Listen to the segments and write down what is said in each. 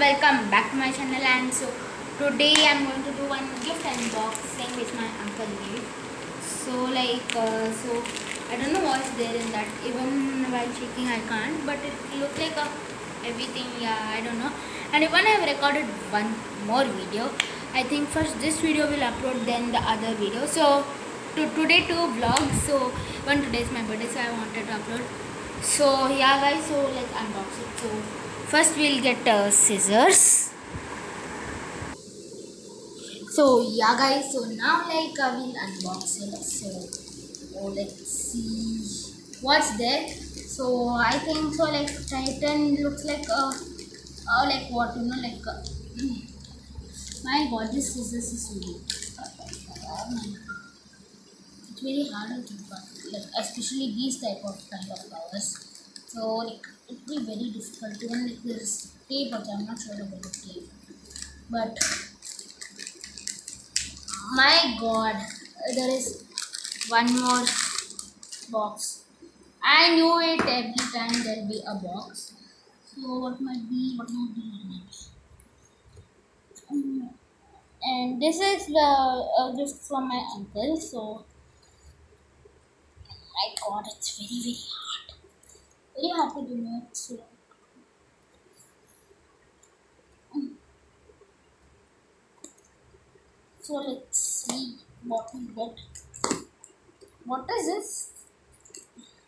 welcome back to my channel and so today I'm going to do one gift unboxing which my uncle gave. So like uh, so I don't know what's there in that. Even while checking I can't but it looks like a everything yeah I don't know. And even I have recorded one more video. I think first this video will upload then the other video. So to today two vlogs so one today is my birthday so I wanted to upload. So yeah guys so let's unbox it. So first we'll get uh, scissors. So yeah guys so now like I will unbox it. So oh, let's see what's there. So I think so like Titan looks like a uh, like what you know like uh, my god this scissors is really it's very hard to cut like especially these type of kind of flowers so like it will be very difficult. Even if there's tape but I'm not sure about the tape. But my god there is one more box. I knew it every time there'll be a box. So what might be what might be in it and this is the gift from my uncle. So my god it's very very hard to it so let's see what we get. What is this?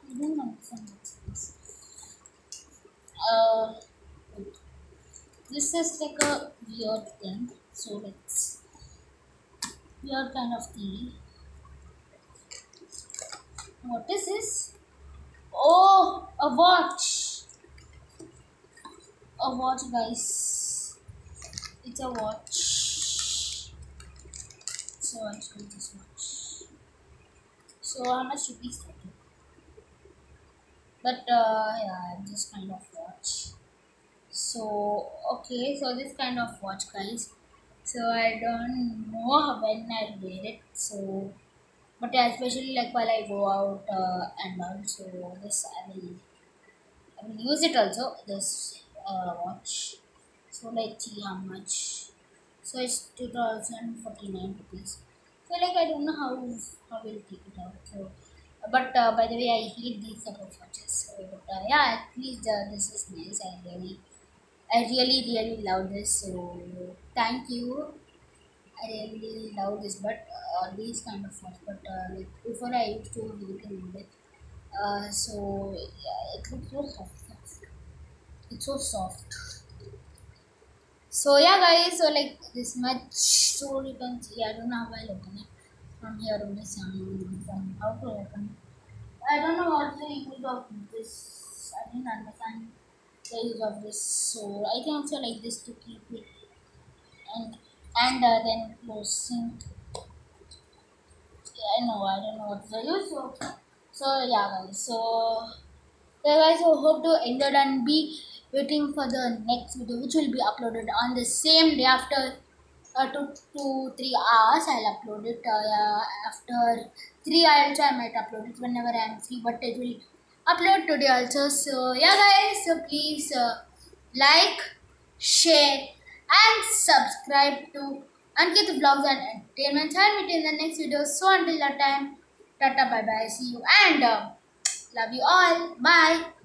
I don't what's this uh this is like a weird thing. So let's weird kind of thing. What is this a watch. A watch guys. It's a watch. So i choose this watch. So how much rupees that but uh yeah this kind of watch. So okay so this kind of watch guys. So i don't know when i wear it so but especially like while i go out uh, and all so this i will i will use it also. This uh, watch. So let's see how much. So it's 2049 rupees. So like i don't know how how will take it out. So but uh, by the way i hate these type of watches. So but uh, yeah at least uh, this is nice. I really I really really love this. So thank you. I really love this but uh, these kind of ones but uh, like before I used to hate a little bit uh, so yeah, it looks so soft it's so soft. So yeah guys so like this much so you can see I don't know how I'll open it. From here on this um, from how to open it. I don't know what the use of this I didn't understand the use of this. So I can also like this to keep it and and uh, then closing. Yeah, I know I don't know what the use so so yeah guys so yeah guys so hope to enjoy and be waiting for the next video which will be uploaded on the same day after uh, two two three hours. I'll upload it uh, yeah, after three hours I might upload it whenever I'm free but it will upload today also. So yeah guys so please uh, like share and subscribe to Ankith Vlogs and Entertainment. And meet in the next video. So until that time tata bye bye see you. And uh, love you all. Bye